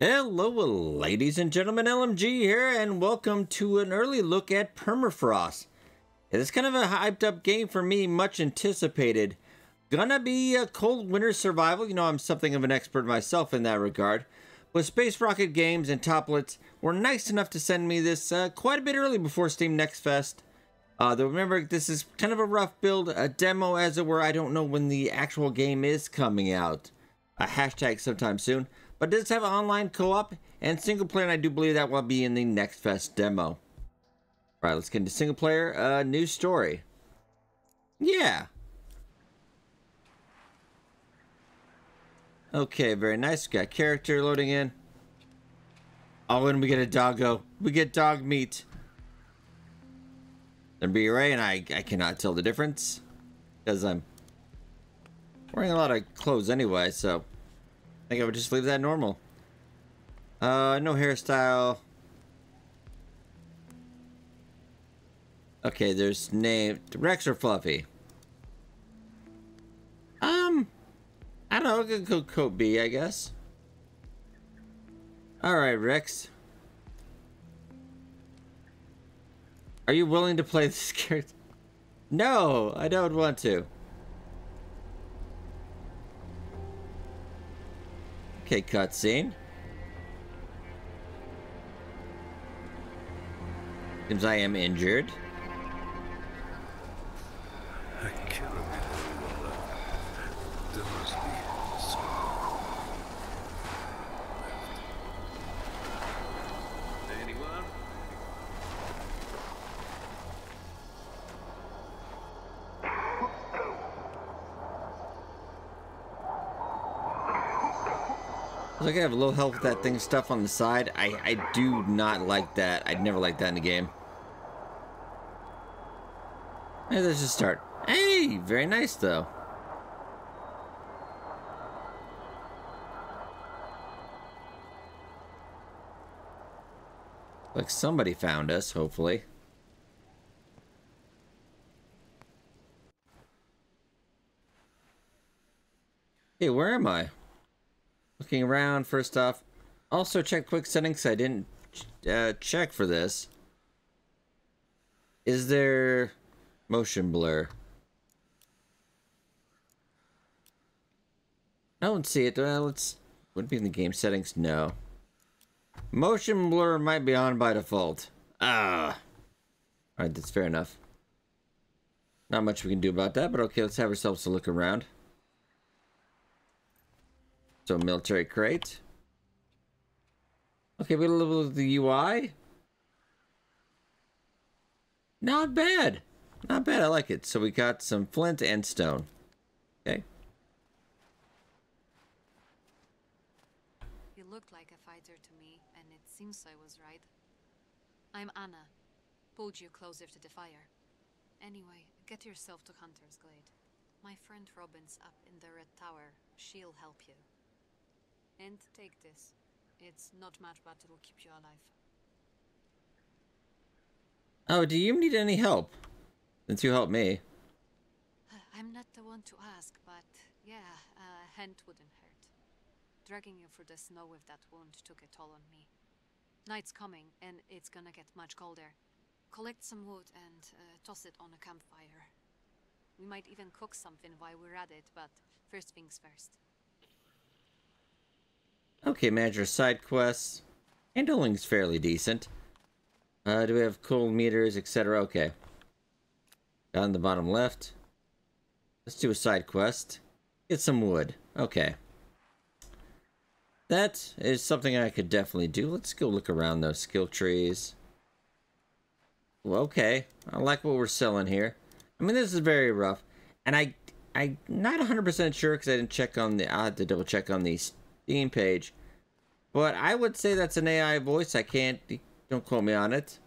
Hello, ladies and gentlemen, LMG here, and welcome to an early look at Permafrost. It's kind of a hyped up game for me, much anticipated. Gonna be a cold winter survival, you know I'm something of an expert myself in that regard. But Space Rocket Games and Toplitz were nice enough to send me this uh, quite a bit early before Steam Next Fest. Uh, though remember, this is kind of a rough build, a demo as it were, I don't know when the actual game is coming out. A hashtag sometime soon. But does have online co-op and single player, and I do believe that will be in the next fest demo. All right, let's get into single player. Uh, new story. Yeah. Okay, very nice. Got character loading in. Oh, and we get a doggo. We get dog meat. Then be Ray, and I, I cannot tell the difference. Because I'm wearing a lot of clothes anyway, so... I think I would just leave that normal. Uh, no hairstyle. Okay, there's name Rex or Fluffy. Um, I don't know. Could coat B, I guess. All right, Rex. Are you willing to play this character? No, I don't want to. Okay, cutscene. Seems I am injured. Like I have a little help with that thing stuff on the side. I, I do not like that. I'd never like that in a game. Hey, let's just start. Hey, very nice though. Like somebody found us, hopefully. Hey, where am I? Looking around, first off. Also check quick settings, I didn't uh, check for this. Is there motion blur? I don't see it. Well, let's... Would it be in the game settings? No. Motion blur might be on by default. Ah. Alright, that's fair enough. Not much we can do about that, but okay, let's have ourselves a look around. So military crate. Okay, we level the UI. Not bad. Not bad. I like it. So we got some flint and stone. Okay. You looked like a fighter to me, and it seems I was right. I'm Anna. Pulled you closer to the fire. Anyway, get yourself to Hunter's Glade. My friend Robin's up in the Red Tower. She'll help you. And take this. It's not much, but it'll keep you alive. Oh, do you need any help? Since you helped me. I'm not the one to ask, but yeah, a hand wouldn't hurt. Dragging you through the snow with that wound took a toll on me. Night's coming, and it's gonna get much colder. Collect some wood and uh, toss it on a campfire. We might even cook something while we're at it, but first things first. Okay, manager side quests. Handling's fairly decent. Uh, do we have cool meters, etc.? Okay. Down the bottom left. Let's do a side quest. Get some wood. Okay. That is something I could definitely do. Let's go look around those skill trees. Well, okay. I like what we're selling here. I mean, this is very rough. And I, I'm not 100% sure because I didn't check on the... I had to double check on the Steam page. But I would say that's an AI voice. I can't... Don't quote me on it.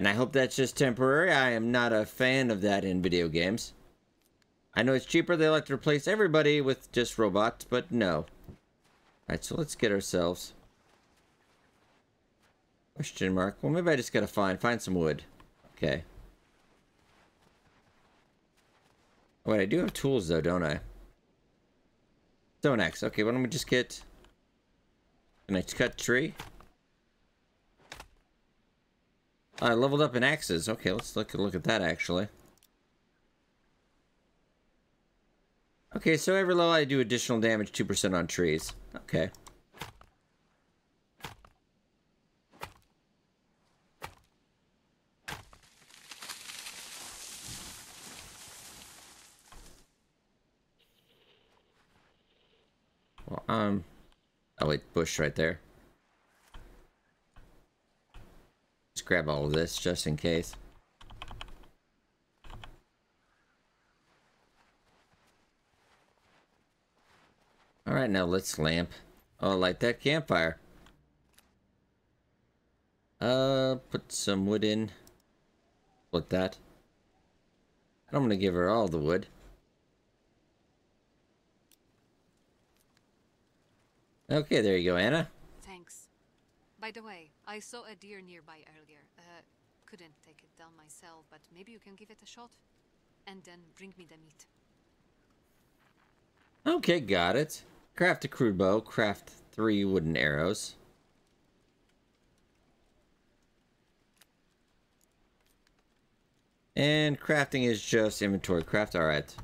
And I hope that's just temporary. I am not a fan of that in video games. I know it's cheaper. They like to replace everybody with just robots, but no. Alright, so let's get ourselves... Question mark. Well, maybe I just gotta find find some wood. Okay. Oh, wait, I do have tools though, don't I? Stone axe. Okay, why don't we just get Can I cut tree? I leveled up in axes. Okay, let's look, look at that actually. Okay, so every level I do additional damage 2% on trees. Okay. Well, um... Oh wait, bush right there. Let's grab all of this just in case. Alright, now let's lamp. Oh, light that campfire. Uh, put some wood in. Split that. I'm gonna give her all the wood. Okay, there you go, Anna. Thanks. By the way, I saw a deer nearby earlier. Uh, couldn't take it down myself, but maybe you can give it a shot? And then bring me the meat. Okay, got it. Craft a crude bow, craft three wooden arrows. And crafting is just inventory craft, alright.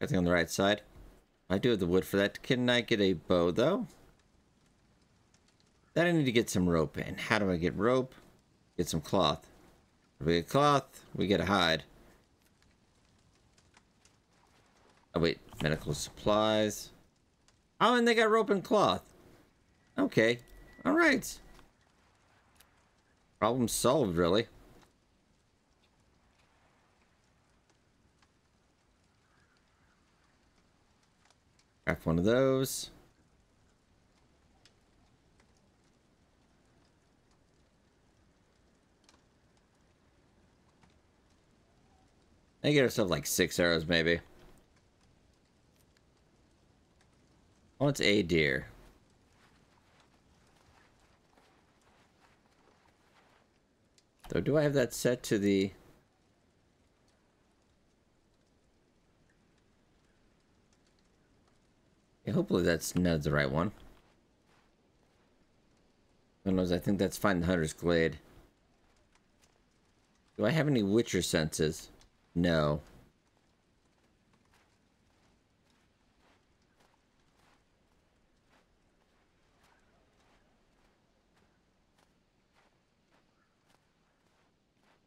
Crafting on the right side. I do have the wood for that. Can I get a bow, though? Then I need to get some rope. And how do I get rope? Get some cloth. If we get cloth, we get a hide. Oh, wait. Medical supplies. Oh, and they got rope and cloth. Okay. Alright. Problem solved, really. Craft one of those. I get ourselves like six arrows, maybe. Oh, it's a deer. Though, do I have that set to the... Yeah, hopefully that's not the right one. Who knows, I think that's Find the Hunter's Glade. Do I have any Witcher senses? No.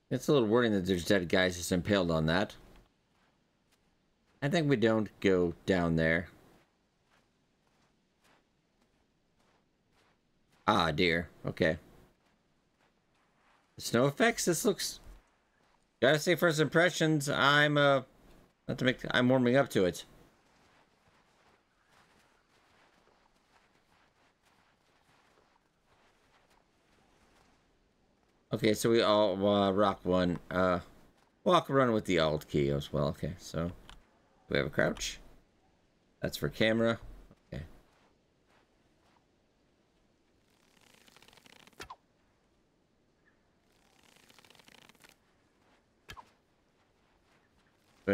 It's a little worrying that there's dead guys just impaled on that. I think we don't go down there. Ah, dear. Okay. Snow effects. This looks. Gotta say, first impressions. I'm uh, not to make. I'm warming up to it. Okay, so we all uh, rock one. Uh, walk run with the alt key as well. Okay, so we have a crouch. That's for camera.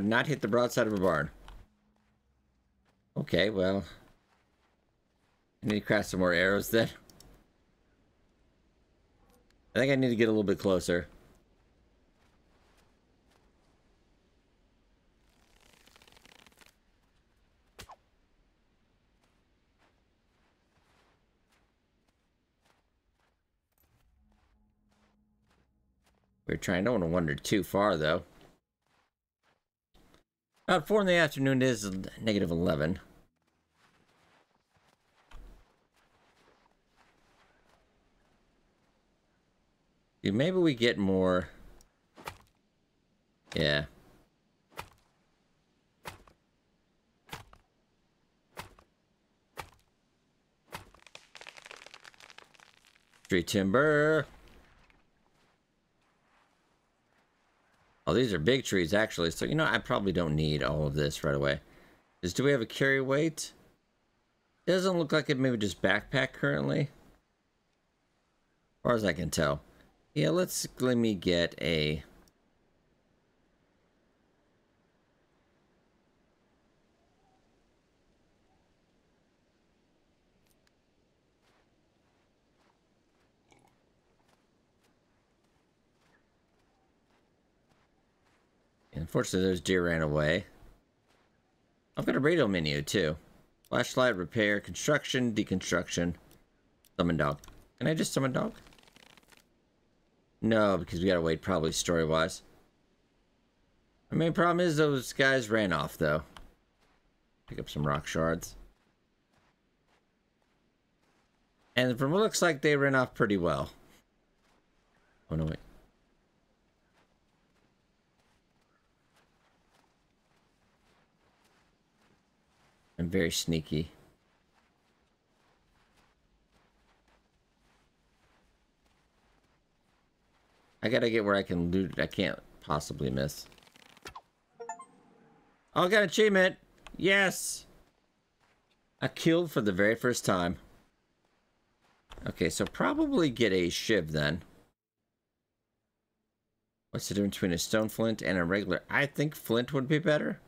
Not hit the broadside of a barn. Okay, well. I need to craft some more arrows then. I think I need to get a little bit closer. We're trying, don't want to wander too far though. About 4 in the afternoon is negative 11. maybe we get more... Yeah. Tree timber. Oh, these are big trees, actually. So, you know, I probably don't need all of this right away. Is, do we have a carry weight? It doesn't look like it maybe just backpack currently. As far as I can tell. Yeah, let's let me get a Unfortunately, those deer ran away. I've got a radio menu, too. Flashlight, repair, construction, deconstruction. Summon dog. Can I just summon dog? No, because we gotta wait probably story-wise. My main problem is those guys ran off, though. Pick up some rock shards. And from what looks like, they ran off pretty well. Oh, no, wait. I'm very sneaky. I gotta get where I can loot. I can't possibly miss. Oh, I got achievement! Yes! I killed for the very first time. Okay, so probably get a shiv then. What's the difference between a stone flint and a regular? I think flint would be better.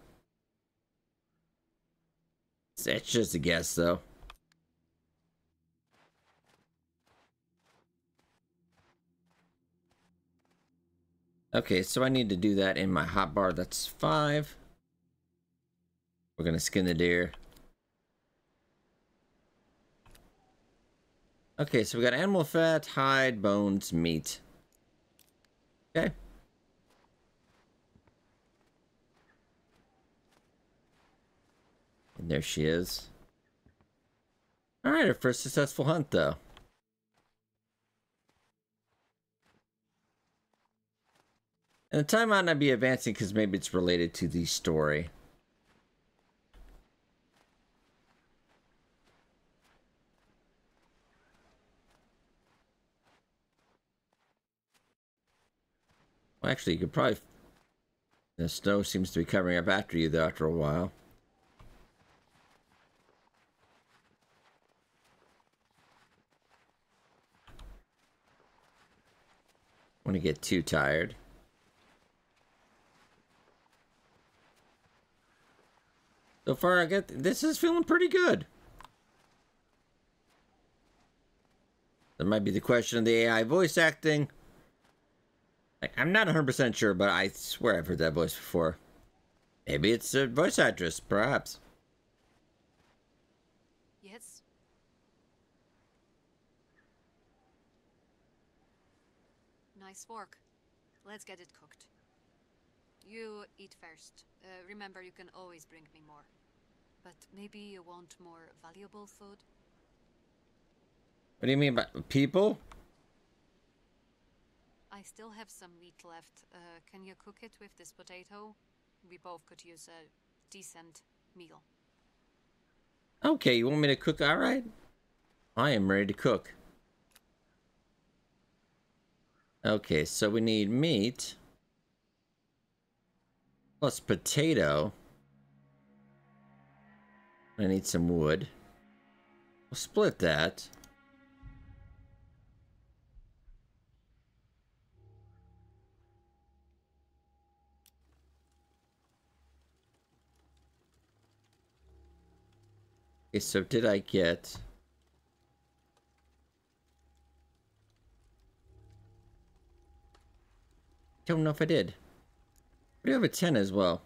That's just a guess, though. Okay, so I need to do that in my hotbar. That's five. We're gonna skin the deer. Okay, so we got animal fat, hide, bones, meat. Okay. And there she is. Alright, our first successful hunt, though. And the time might not be advancing because maybe it's related to the story. Well, actually, you could probably... The snow seems to be covering up after you, though, after a while. Want to get too tired. So far, I get this is feeling pretty good. There might be the question of the AI voice acting. I'm not 100% sure, but I swear I've heard that voice before. Maybe it's a voice actress, perhaps. Yes? Nice. Let's get it cooked. You eat first. Uh, remember, you can always bring me more. But maybe you want more valuable food? What do you mean by people? I still have some meat left. Uh, can you cook it with this potato? We both could use a decent meal. Okay, you want me to cook? All right. I am ready to cook. Okay, so we need meat. Plus potato. I need some wood. We'll split that. Okay, so did I get... Don't know if I did. We do have a 10 as well.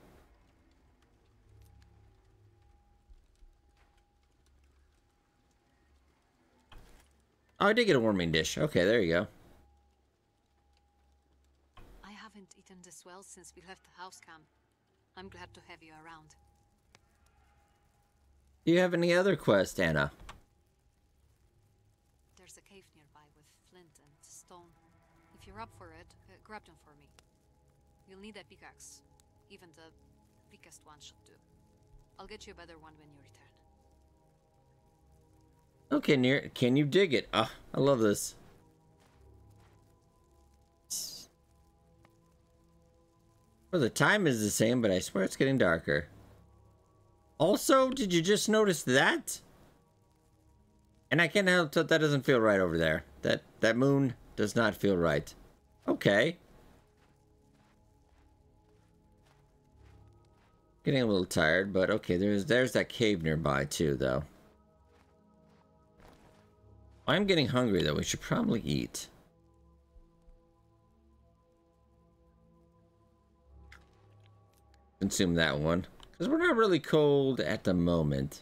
Oh, I did get a warming dish. Okay, there you go. I haven't eaten this well since we left the house camp. I'm glad to have you around. Do you have any other quests, Anna? There's a cave nearby with flint and stone. If you're up for it, grab them for me. You'll need a pickaxe. Even the weakest one should do. I'll get you a better one when you return. Okay, near. Can you dig it? Ah, I love this. Well, the time is the same, but I swear it's getting darker. Also, did you just notice that? And I can't help that that doesn't feel right over there. That that moon does not feel right. Okay. Getting a little tired, but okay, there's there's that cave nearby too, though. I'm getting hungry though. We should probably eat. consume that one. Because we're not really cold at the moment.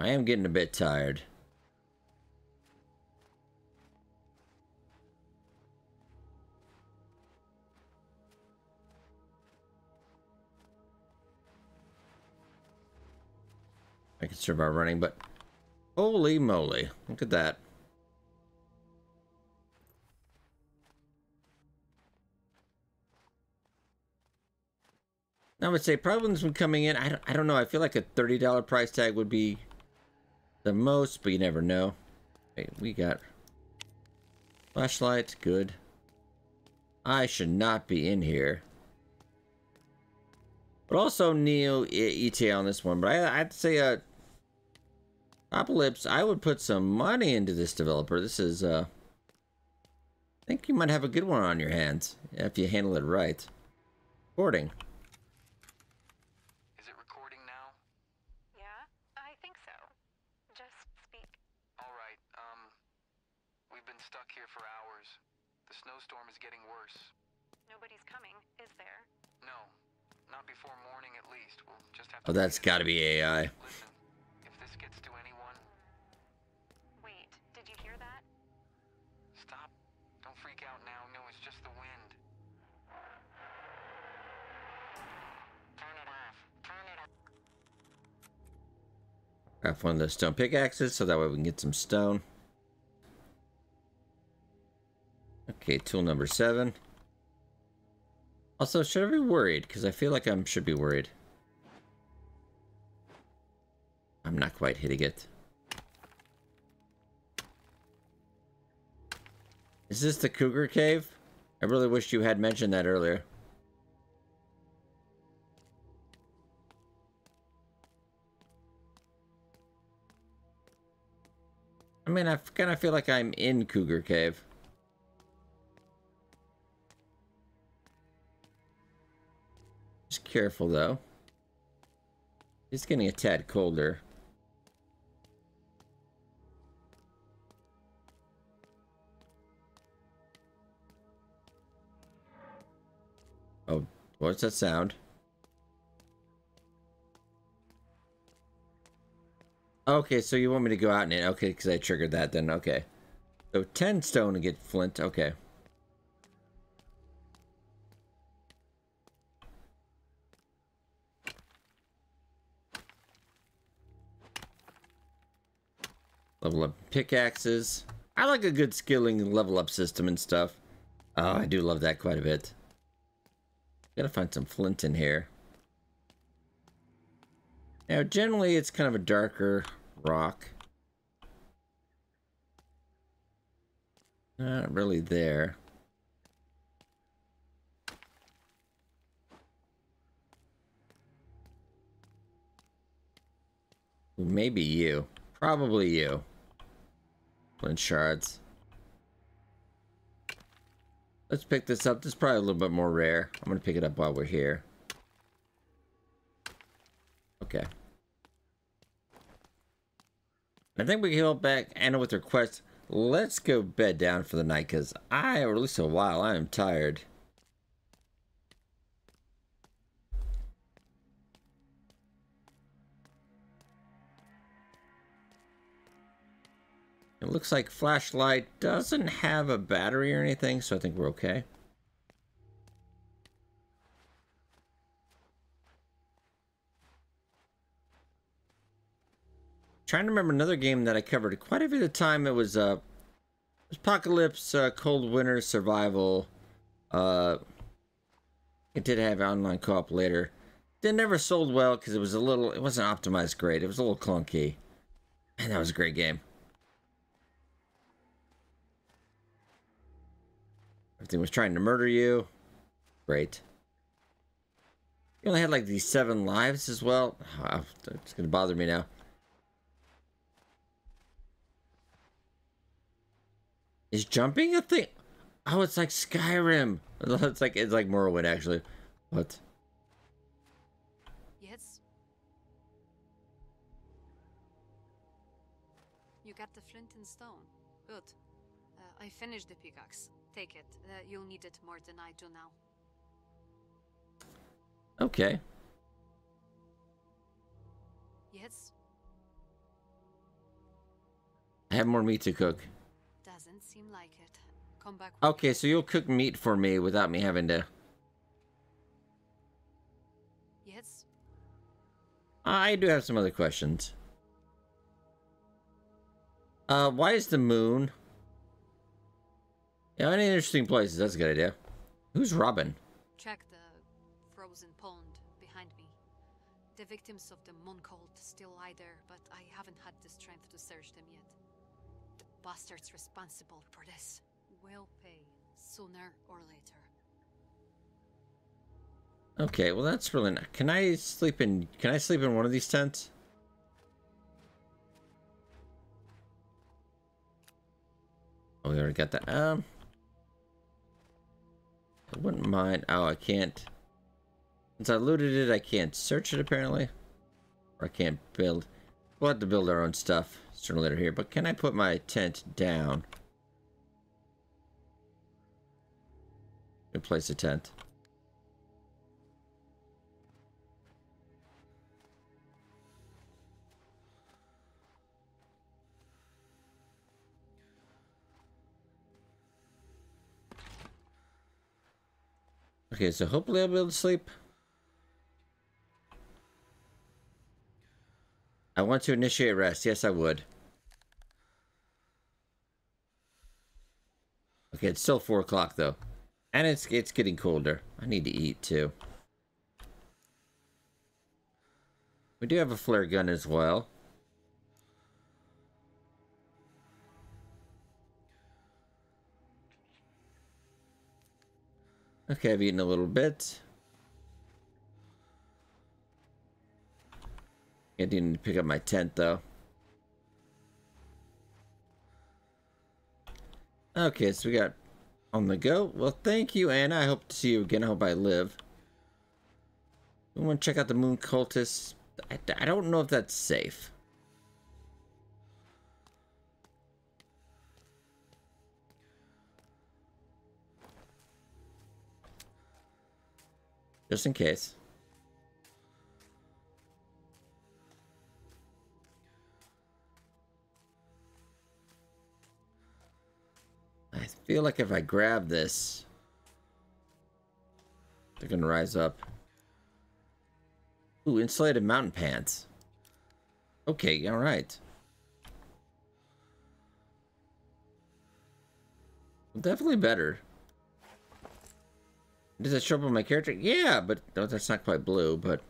I am getting a bit tired. I can survive running, but holy moly, look at that. I would say problems when coming in. I don't, I don't know. I feel like a $30 price tag would be the most, but you never know. Hey, we got flashlight. Good. I should not be in here. But also Neo ETA on this one. But I, I'd say uh, Apocalypse, I would put some money into this developer. This is, uh, I think you might have a good one on your hands if you handle it right. Recording. Is it recording now? Yeah, I think so. Just speak. All right, um, we've been stuck here for hours. The snowstorm is getting worse. Nobody's coming, is there? No, not before morning at least. We'll just have to. Oh, that's got to be AI. Grab one of those stone pickaxes so that way we can get some stone. Okay, tool number seven. Also, should I be worried? Because I feel like I should be worried. I'm not quite hitting it. Is this the Cougar Cave? I really wish you had mentioned that earlier. Mean, I kind of feel like I'm in Cougar Cave. Just careful, though. It's getting a tad colder. Oh, what's that sound? Okay, so you want me to go out and in. Okay, because I triggered that then. Okay. So 10 stone to get flint. Okay. Level up pickaxes. I like a good skilling level up system and stuff. Oh, I do love that quite a bit. Gotta find some flint in here. Now, generally, it's kind of a darker rock. Not really there. Maybe you. Probably you. Flint shards. Let's pick this up. This is probably a little bit more rare. I'm going to pick it up while we're here. Okay. I think we can help back Anna with her quest. Let's go bed down for the night because I, or at least a while, I am tired. It looks like flashlight doesn't have a battery or anything, so I think we're okay. Trying to remember another game that I covered quite a bit of time. It was uh, Apocalypse, uh, Cold Winter Survival. Uh, it did have online co-op later. It never sold well because it was a little. It wasn't optimized great. It was a little clunky. And that was a great game. Everything was trying to murder you. Great. You only had like these seven lives as well. Oh, it's gonna bother me now. Is jumping a thing? Oh, it's like Skyrim. It's like it's like Morrowind actually. What? Yes? You got the flint and stone. Good. Uh, I finished the pickaxe. Take it. Uh, you'll need it more than I do now. Okay. Yes? I have more meat to cook. Doesn't seem like it. Come back. Okay, so you'll cook meat for me without me having to. Yes? I do have some other questions. Uh, why is the moon? Yeah, any interesting places? That's a good idea. Who's Robin? Check the frozen pond behind me. The victims of the moon cult still lie there, but I haven't had the strength to search them yet. Bastards responsible for this will pay sooner or later. Okay, well that's really nice. Can I sleep in? Can I sleep in one of these tents? Oh, we already got that. Um, I wouldn't mind. Oh, I can't. Since I looted it, I can't search it apparently, or I can't build. We'll have to build our own stuff or later here. But can I put my tent down? And place a tent. Okay, so hopefully I'll be able to sleep. I want to initiate rest. Yes, I would. It's still four o'clock though, and it's it's getting colder. I need to eat too. We do have a flare gun as well. Okay, I've eaten a little bit. I do need to pick up my tent though. Okay, so we got on the go. Well, thank you, Anna. I hope to see you again. I hope I live. We want to check out the Moon Cultists. I, I don't know if that's safe. Just in case. Feel like if I grab this, they're gonna rise up. Ooh, insulated mountain pants. Okay, alright. Definitely better. Does it show up on my character? Yeah, but that's not quite blue, but...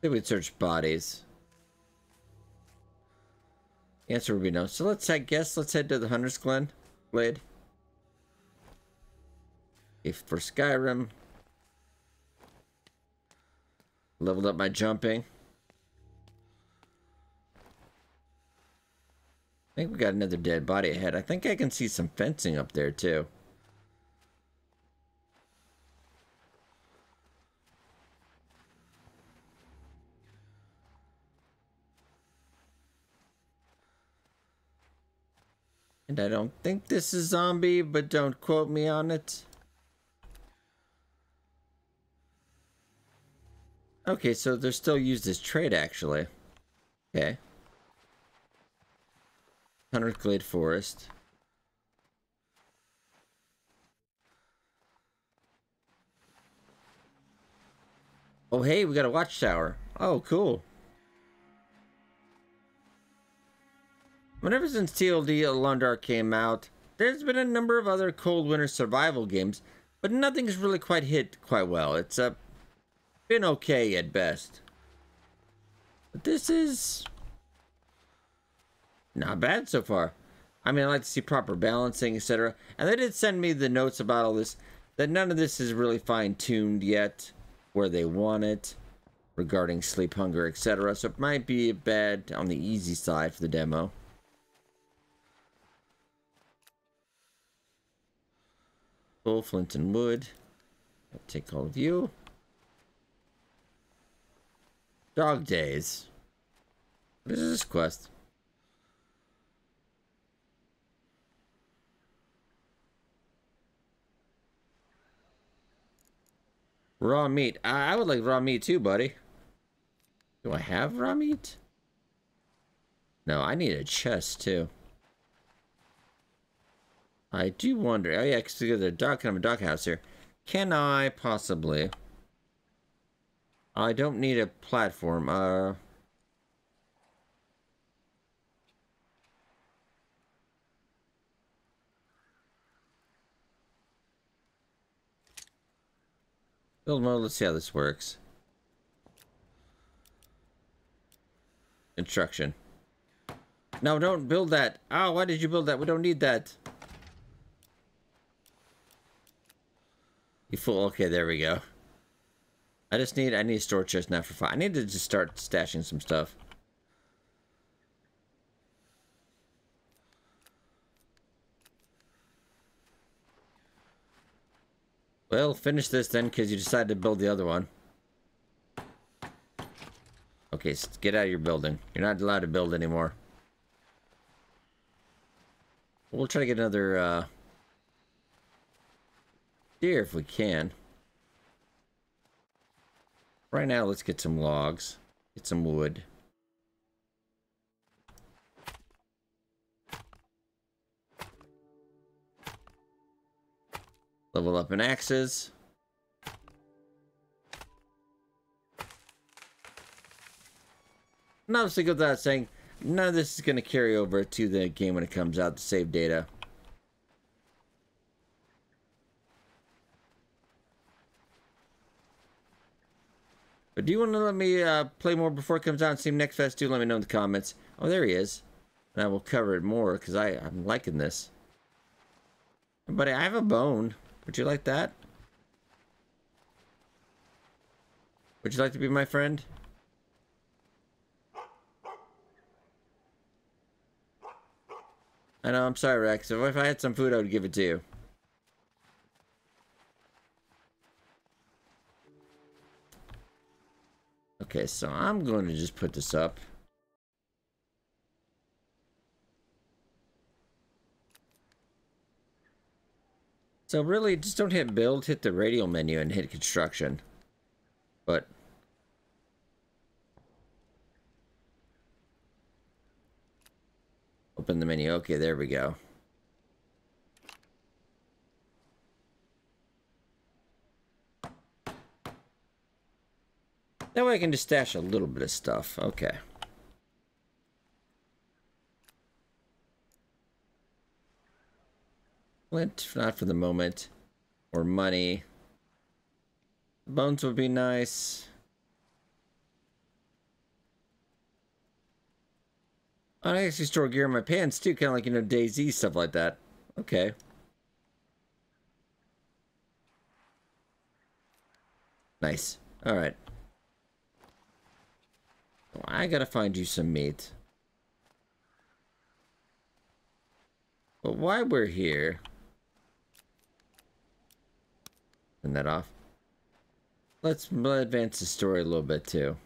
They would search bodies. The answer would be no. So let's, I guess, let's head to the Hunter's Glen Glade. If for Skyrim. Leveled up my jumping. I think we got another dead body ahead. I think I can see some fencing up there too. And I don't think this is zombie, but don't quote me on it. Okay, so they're still used as trade actually. Okay. Hunter Glade Forest. Oh, hey, we got a watchtower. Oh, cool. Whenever since TLD The Long Dark came out, there's been a number of other cold winter survival games, but nothing's really quite hit quite well. It's uh, been okay at best. But this is not bad so far. I mean, I like to see proper balancing, etc. And they did send me the notes about all this, that none of this is really fine-tuned yet, where they want it, regarding sleep, hunger, etc. So it might be a bad on the easy side for the demo. Full flint and wood. I'll take all of you. Dog days. What is this quest? Raw meat. I, I would like raw meat too, buddy. Do I have raw meat? No, I need a chest too. I do wonder. Oh yeah, because there's a dog kind of a dock house here. Can I possibly? I don't need a platform. Uh. Build mode, let's see how this works. Instruction. No, don't build that. Oh, why did you build that? We don't need that. You fool. Okay, there we go. I just need, I need a store chest now for five. I need to just start stashing some stuff. Well, finish this then, because you decided to build the other one. Okay, get out of your building. You're not allowed to build anymore. We'll try to get another, uh... Deer if we can. Right now, let's get some logs. Get some wood. Level up in axes. And obviously, go without saying, none of this is going to carry over to the game when it comes out to save data. But do you want to let me uh, play more before it comes out and see Next Fest? Do let me know in the comments. Oh, there he is. And I will cover it more because I'm liking this. Buddy, I have a bone. Would you like that? Would you like to be my friend? I know, I'm sorry, Rex. If I had some food, I would give it to you. Okay, so I'm going to just put this up. So really, just don't hit build, hit the radial menu and hit construction. But... Open the menu. Okay, there we go. That way I can just stash a little bit of stuff. Okay. Flint, not for the moment. Or money. Bones would be nice. I actually store gear in my pants too, kind of like, you know, DayZ, stuff like that. Okay. Nice. Alright. I gotta find you some meat. But why we're here... Turn that off. Let's advance the story a little bit too.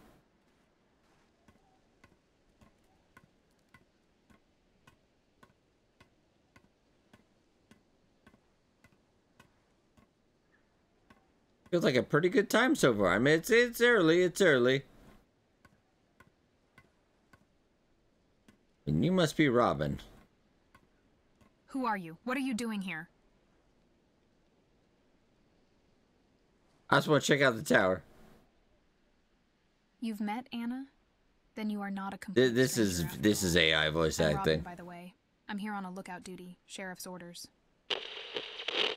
Feels like a pretty good time so far. I mean, it's it's early. It's early. And you must be Robin. Who are you? What are you doing here? I just want to check out the tower. You've met Anna? Then you are not a complete This is this is AI voice I'm acting. Robin, by the way. I'm here on a lookout duty. Sheriff's orders.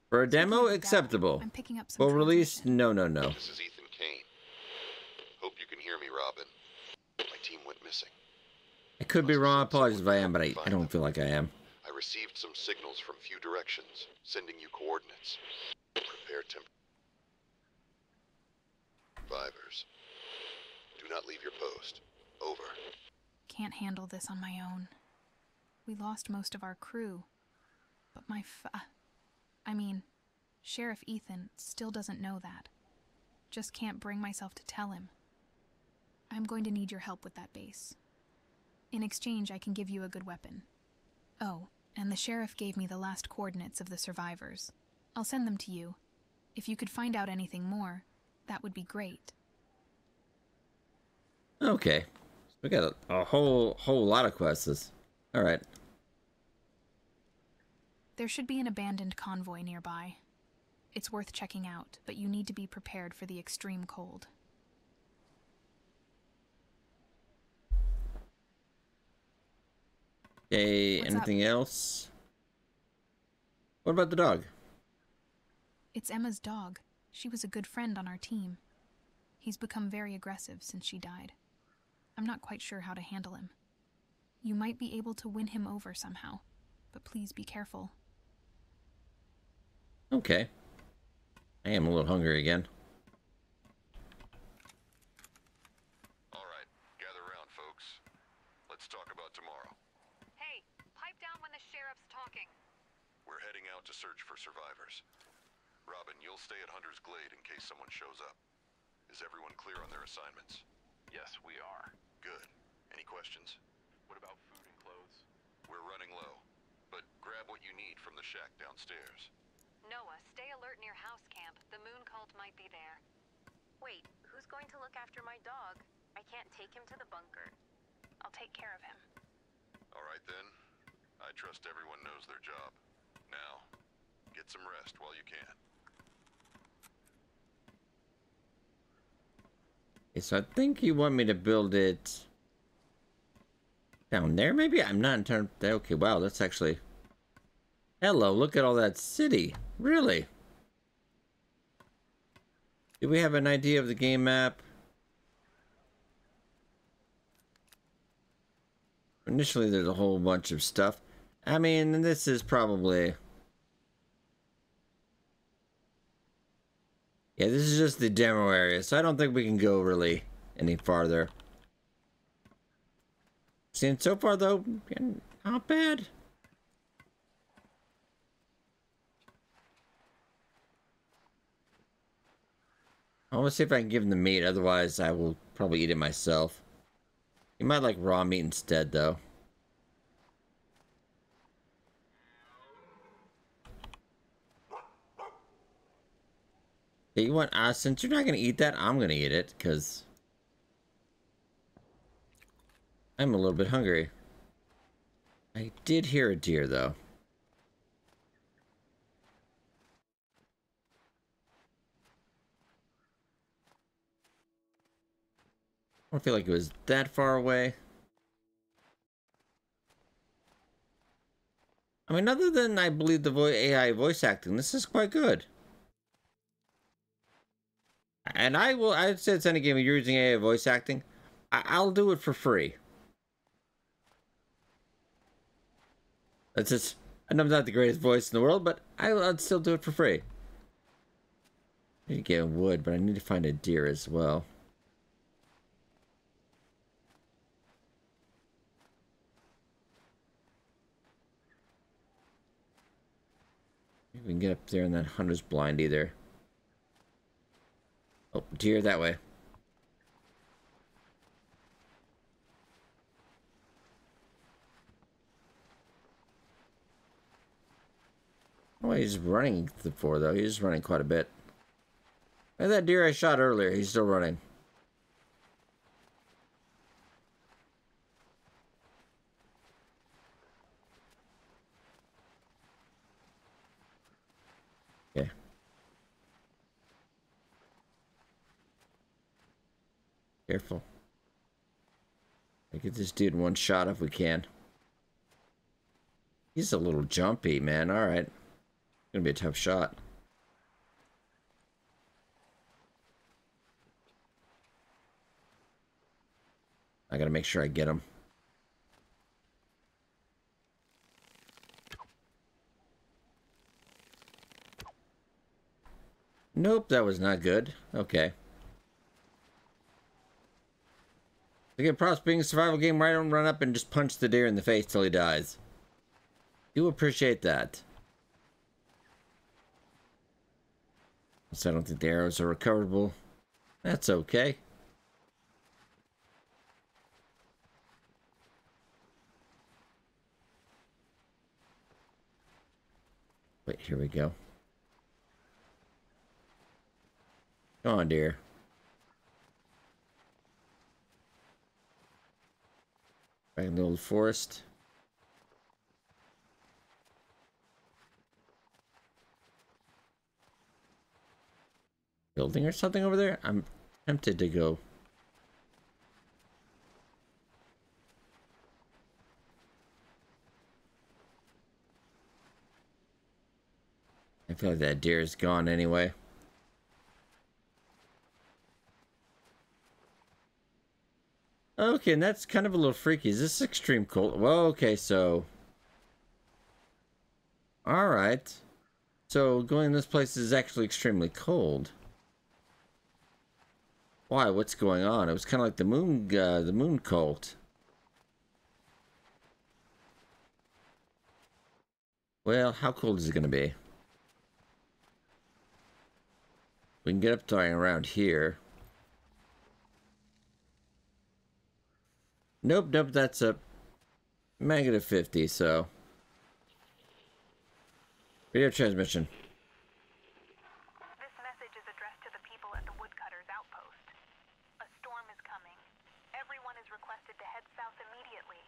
For a demo, acceptable. I'm picking up some For release, no, no, no. This is Ethan Kane. Hope you can hear me, Robin. My team went missing. I could be wrong. Apologies if I am, but I, I don't feel like I am. I received some signals from few directions, sending you coordinates. Prepare temp. Survivors. Do not leave your post. Over. Can't handle this on my own. We lost most of our crew. But my fa- uh, I mean, Sheriff Ethan still doesn't know that. Just can't bring myself to tell him. I'm going to need your help with that base. In exchange, I can give you a good weapon. Oh, and the sheriff gave me the last coordinates of the survivors. I'll send them to you. If you could find out anything more, that would be great. Okay. We got a, a whole whole lot of quests. All right. There should be an abandoned convoy nearby. It's worth checking out, but you need to be prepared for the extreme cold. Okay, What's up? anything else? What about the dog? It's Emma's dog. She was a good friend on our team. He's become very aggressive since she died. I'm not quite sure how to handle him. You might be able to win him over somehow, but please be careful. Okay. I am a little hungry again. All right, gather round, folks. Let's talk about tomorrow. Hey, pipe down when the sheriff's talking. We're heading out to search for survivors. Robin, you'll stay at Hunter's Glade in case someone shows up. Is everyone clear on their assignments? Yes, we are. Good. Any questions? What about food and clothes? We're running low, but grab what you need from the shack downstairs. Noah, stay alert near house camp. The moon cult might be there. Wait, who's going to look after my dog? I can't take him to the bunker. I'll take care of him. All right then. I trust everyone knows their job. Now, get some rest while you can. Okay, so I think you want me to build it down there, maybe? I'm not entirely... Okay, wow, that's actually... Hello, look at all that city. Really? Do we have an idea of the game map? Initially, there's a whole bunch of stuff. I mean, this is probably... Yeah, this is just the demo area, so I don't think we can go really any farther. Seen so far though, not bad. I want to see if I can give him the meat, otherwise I will probably eat it myself. You might like raw meat instead though. You want uh, since you're not gonna eat that, I'm gonna eat it because I'm a little bit hungry. I did hear a deer though. I don't feel like it was that far away. I mean, other than I believe the vo AI voice acting, this is quite good. And I will, I said it's any game you're using AI voice acting, I, I'll do it for free. That's just, and I'm not the greatest voice in the world, but I, I'd still do it for free. I need to get wood, but I need to find a deer as well. We can get up there in that hunter's blind either. Oh, deer that way. Oh, he's running for though. He's running quite a bit. And that deer I shot earlier, he's still running. Okay. Careful. Get this dude one shot if we can. He's a little jumpy, man. All right. Gonna be a tough shot. I gotta make sure I get him. Nope, that was not good. Okay. Again, props being a survival game I don't run up and just punch the deer in the face till he dies. Do appreciate that. So I don't think the arrows are recoverable. That's okay. Wait, here we go. Come on, dear. Back in the old forest. Building or something over there? I'm tempted to go. I feel like that deer is gone anyway. Okay, and that's kind of a little freaky. Is this extreme cold? Well, okay, so... Alright. So, going this place is actually extremely cold. Why? What's going on? It was kind of like the moon, uh, the moon cult. Well, how cold is it going to be? We can get up to around here. Nope, nope, that's a negative 50, so. Radio transmission. This message is addressed to the people at the woodcutters outpost. A storm is coming. Everyone is requested to head south immediately.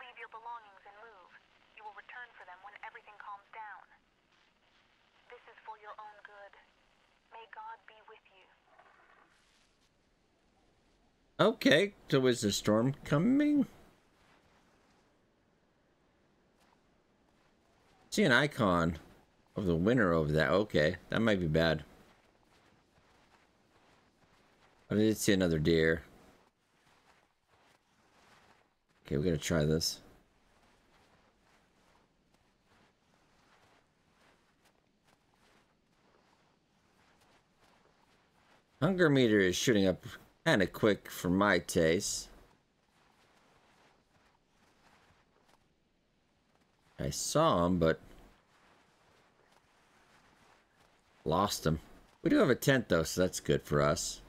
Leave your belongings and move. You will return for them when everything calms down. This is for your own good. May God be with you. Okay, so is the storm coming? See an icon of the winner over that. Okay, that might be bad. I did see another deer. Okay, we gotta try this. Hunger meter is shooting up kind of quick for my taste. I saw him, but lost him. We do have a tent though, so that's good for us.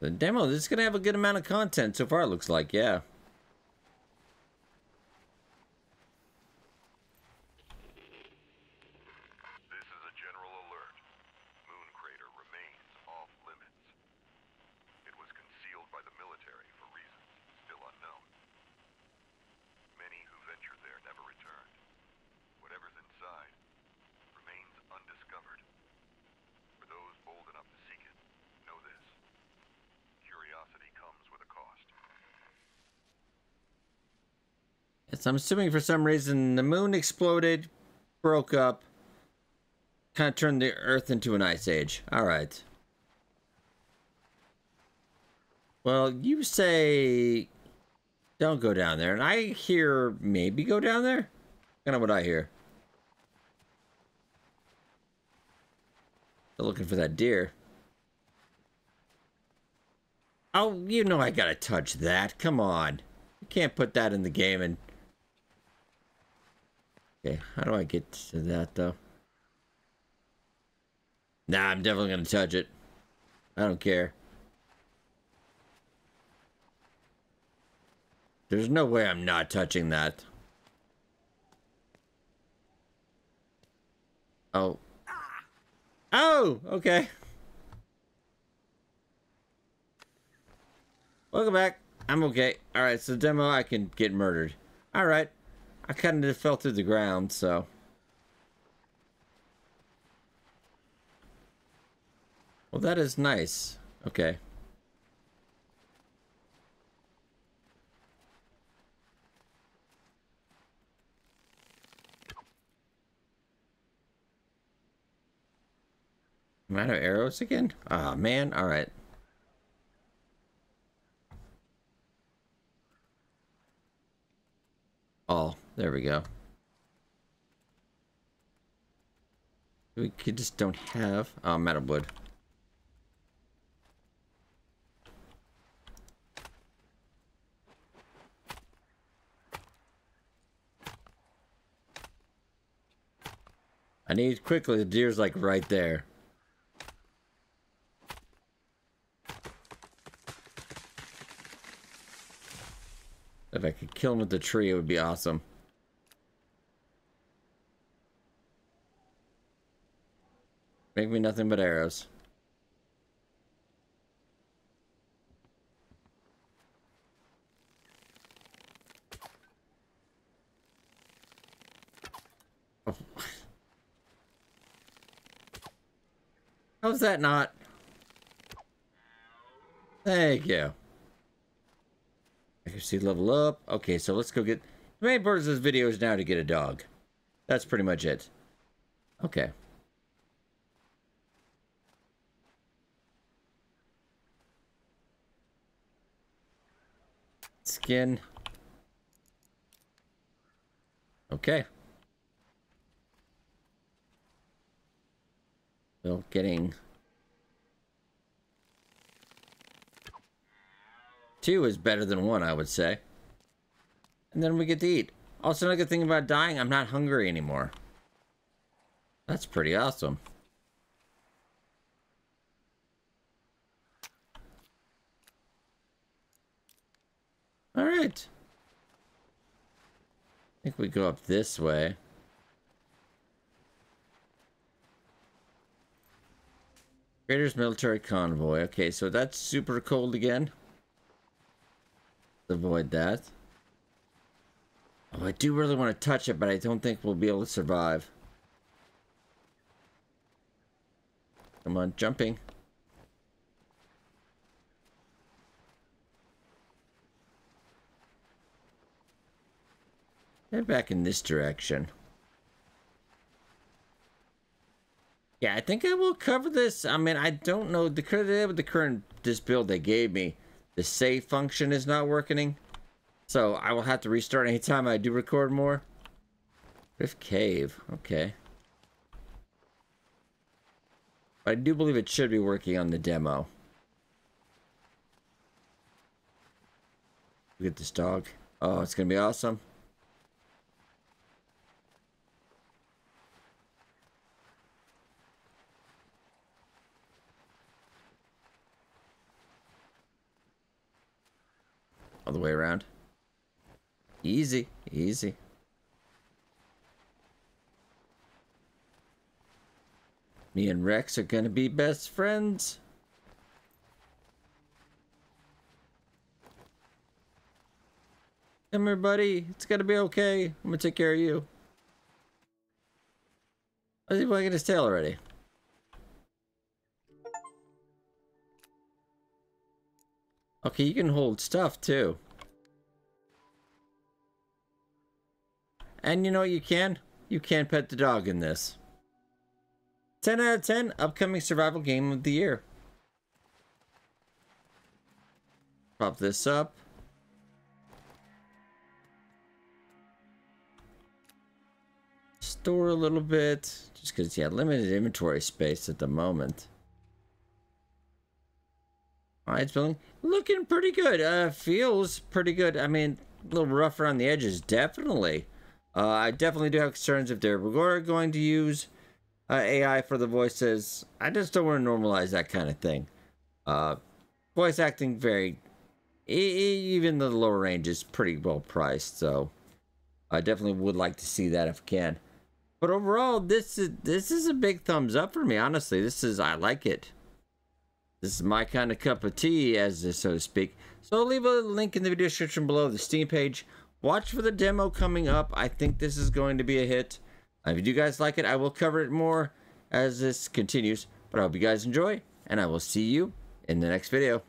The demo, this is going to have a good amount of content so far, it looks like, yeah. This is a general alert. Moon Crater remains off limits. It was concealed by the military for reasons still unknown. Many who ventured there never returned. Whatever's inside remains undiscovered. For those bold enough to seek it, know this. Curiosity comes with a cost. Yes, I'm assuming for some reason the moon exploded, broke up, kind of turned the Earth into an ice age. All right. Well, you say don't go down there, and I hear maybe go down there. Kind of what I hear. They're looking for that deer. Oh, you know I gotta touch that. Come on. You can't put that in the game and Okay, how do I get to that though? Nah, I'm definitely gonna touch it. I don't care. There's no way I'm not touching that. Oh. Oh, okay. Welcome back. I'm okay. Alright, so demo, I can get murdered. Alright. I kind of fell through the ground, so. Well, that is nice. Okay. I out of arrows again? Ah, man. All right. Oh, there we go. We could just don't have... Oh, of wood. I need quickly, the deer's like right there. If I could kill him with the tree, it would be awesome. Make me nothing but arrows. Oh. How's that not? Thank you. I can see level up. Okay, so let's go get... The main purpose of this video is now to get a dog. That's pretty much it. Okay. Skin. Okay. Still getting... Two is better than one, I would say. And then we get to eat. Also, another good thing about dying, I'm not hungry anymore. That's pretty awesome. Alright. I think we go up this way. Raiders military convoy. Okay, so that's super cold again. Avoid that. Oh, I do really want to touch it, but I don't think we'll be able to survive. Come on, jumping. Head back in this direction. Yeah, I think I will cover this. I mean, I don't know the the current this build they gave me. The save function is not working. So I will have to restart anytime I do record more. Rift Cave, okay. I do believe it should be working on the demo. Look at this dog. Oh, it's gonna be awesome. All the way around. Easy, easy. Me and Rex are gonna be best friends. Come here, buddy. It's gonna be okay. I'm gonna take care of you. I see wagging his tail already. Okay, you can hold stuff too. And you know you can? You can pet the dog in this. 10 out of 10, upcoming survival game of the year. Pop this up. Store a little bit, just because, you yeah, limited inventory space at the moment. Alright, it's building. Looking pretty good. Uh, feels pretty good. I mean, a little rough around the edges, definitely. Uh, I definitely do have concerns if they're going to use uh, AI for the voices. I just don't want to normalize that kind of thing. Uh, voice acting very, even the lower range is pretty well priced. So I definitely would like to see that if I can. But overall, this is this is a big thumbs up for me. Honestly, this is I like it. This is my kind of cup of tea, as so to speak. So I'll leave a link in the video description below the Steam page. Watch for the demo coming up. I think this is going to be a hit. If you guys like it, I will cover it more as this continues. But I hope you guys enjoy, and I will see you in the next video.